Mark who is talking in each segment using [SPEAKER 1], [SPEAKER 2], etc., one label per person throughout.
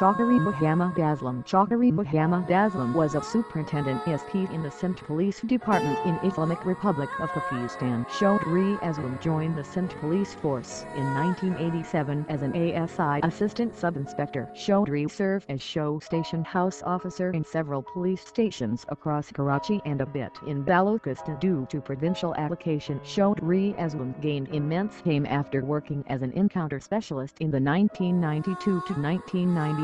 [SPEAKER 1] Chaudhry Muhammad Aslam Chaudhry Muhammad Aslam was a superintendent SP in the Sindh Police Department in Islamic Republic of Pakistan. Chaudhry Aslam joined the Sindh Police Force in 1987 as an ASI Assistant Sub-Inspector. Chaudhry served as show station house officer in several police stations across Karachi and a bit in Balochistan due to provincial application. Chaudhry Aslam gained immense fame after working as an encounter specialist in the 1992 to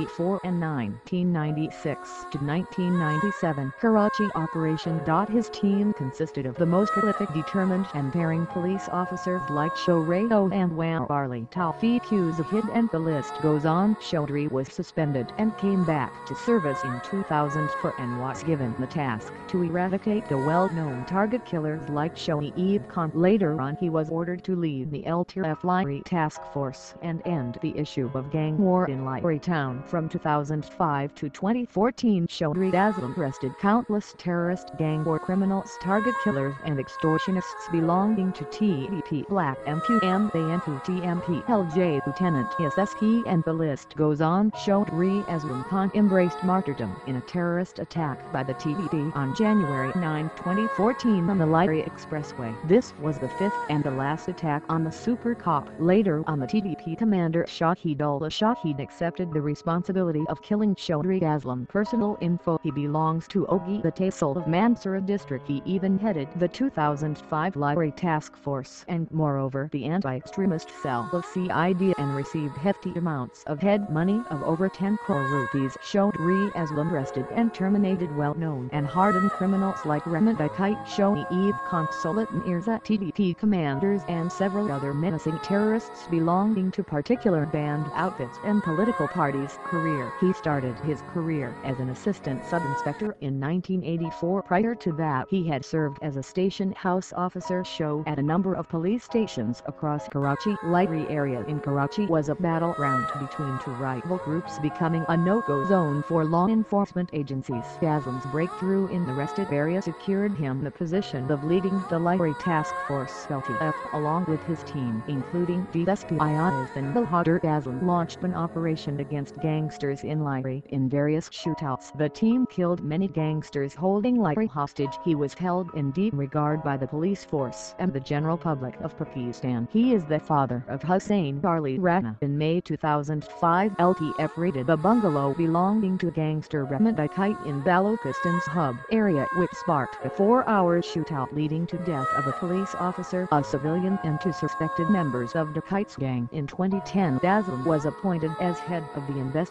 [SPEAKER 1] 1994 and 1996 to 1997 Karachi operation. His team consisted of the most prolific determined and daring police officers like Shorayo oh and Warli Tawfiq Zahid and the list goes on. Chaudhry was suspended and came back to service in 2004 and was given the task to eradicate the well-known target killers like Shoaib Khan. Later on he was ordered to lead the LTF Lyari task force and end the issue of gang war in Lyari town. From 2005 to 2014 Chaudhry Aslam arrested countless terrorist gang war criminals target killers and extortionists belonging to TTP Black MQM TMP LJ Lieutenant SSP and the list goes on. Chaudhry Aslam Khan embraced martyrdom in a terrorist attack by the TTP on January 9, 2014 on the Lyari Expressway. This was the fifth and the last attack on the Super Cop. Later on the TTP commander Shahidullah Shahid accepted the responsibility of killing Chaudhry Aslam. Personal info He belongs to Ogi the Tehsil of Mansehra district. He even headed the 2005 Lyari Task Force and moreover the anti-extremist cell of CID and received hefty amounts of head money of over 10 crore rupees. Chaudhry Aslam arrested and terminated well-known and hardened criminals like Rehman Dakait Shoaib Consulate Mirza TTP commanders and several other menacing terrorists belonging to particular band outfits and political parties. Career He started his career as an assistant sub-inspector in 1984. Prior to that he had served as a station house officer show at a number of police stations across Karachi. Lyari area in Karachi was a battleground between two rival groups becoming a no-go zone for law enforcement agencies. Aslam's breakthrough in the rested area secured him the position of leading the Lyari Task Force LTF along with his team including DSP Ayaz and Bahadur Aslam launched an operation against gangsters in Lyari. In various shootouts the team killed many gangsters holding Lyari hostage. He was held in deep regard by the police force and the general public of Pakistan. He is the father of Hussain Ali Rana. In May 2005 LTF raided a bungalow belonging to gangster Rehman Dakait in Balochistan's hub area which sparked a four-hour shootout leading to death of a police officer, a civilian and two suspected members of Dakait's gang. In 2010 Aslam was appointed as head of the investigation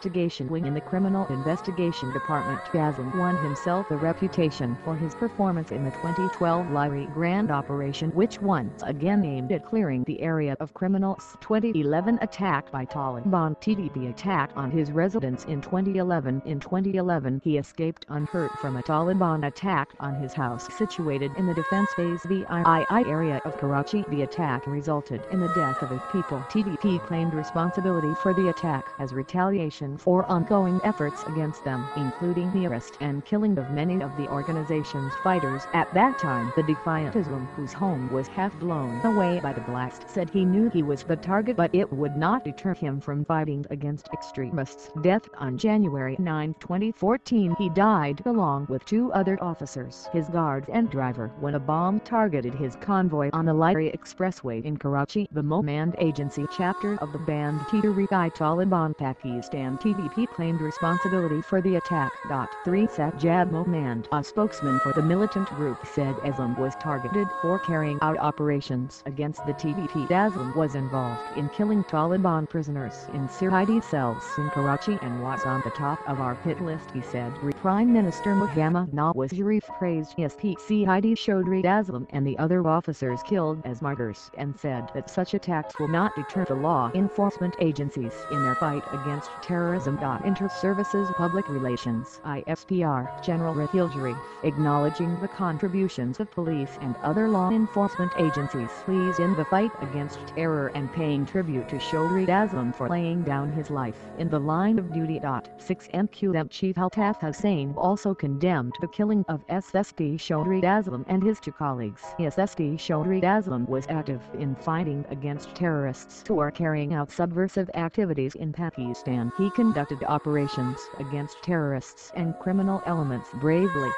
[SPEAKER 1] wing in the Criminal Investigation Department. Aslam won himself a reputation for his performance in the 2012 Lyari Grand Operation which once again aimed at clearing the area of criminals. 2011 attack by Taliban TTP attack on his residence in 2011. In 2011 he escaped unhurt from a Taliban attack on his house situated in the defense phase VII area of Karachi. The attack resulted in the death of eight people. TTP claimed responsibility for the attack as retaliation for ongoing efforts against them, including the arrest and killing of many of the organization's fighters. At that time, the defiant Aslam, whose home was half blown away by the blast, said he knew he was the target but it would not deter him from fighting against extremists. Death on January 9, 2014 he died along with two other officers, his guard and driver, when a bomb targeted his convoy on the Lyari Expressway in Karachi. The Mohmand Agency chapter of the band Tehrik-i-Taliban Pakistan TTP claimed responsibility for the attack. 3 Sajjad Mohmand, a spokesman for the militant group said Aslam was targeted for carrying out operations against the TVP. Aslam was involved in killing Taliban prisoners in CID cells in Karachi and was on the top of our hit list he said. Prime Minister Muhammad Nawaz Sharif praised SPCID Chaudhry Aslam and the other officers killed as martyrs and said that such attacks will not deter the law enforcement agencies in their fight against terrorism. Inter-Services Public Relations ISPR General Raheel acknowledging the contributions of police and other law enforcement agencies pleased in the fight against terror and paying tribute to Chaudhry Aslam for laying down his life in the line of duty. 6 MQM Chief Altaf Hussain also condemned the killing of SSD Chaudhry Aslam and his two colleagues. SSD Chaudhry Aslam was active in fighting against terrorists who are carrying out subversive activities in Pakistan. He he conducted operations against terrorists and criminal elements bravely.